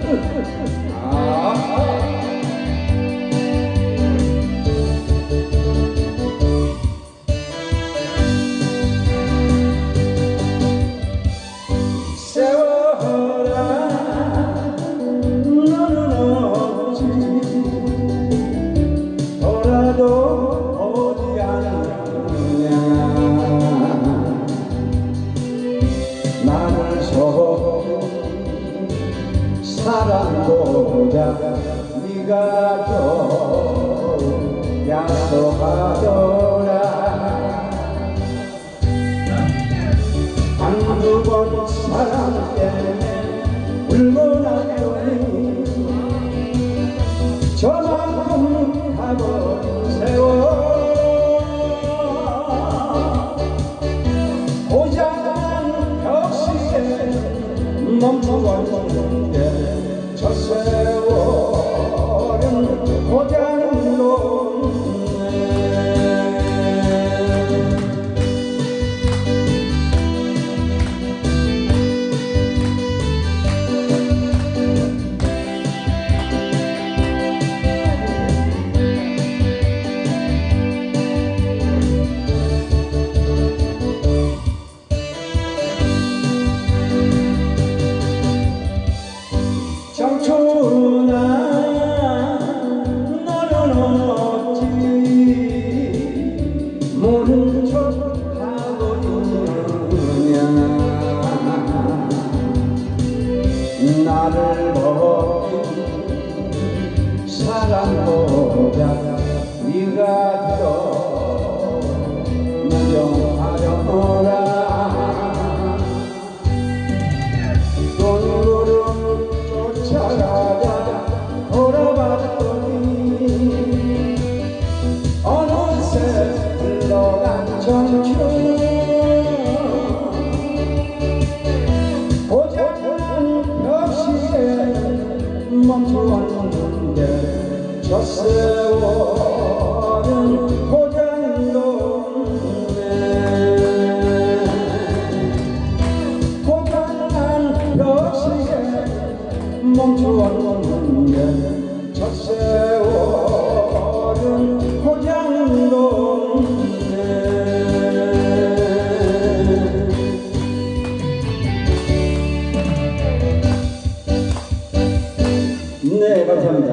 嗯 사랑보다 네가 더 약속하더라. 한두 번 사랑 때문에 울고 났더니 저만큼 가버린 세월 고장난 벽시에 멈춰왔는 사랑보다 네가 세월은 고장동네. 고단한 벽시에 멈추었는데 첫 세월은 고장동네 감사합니다.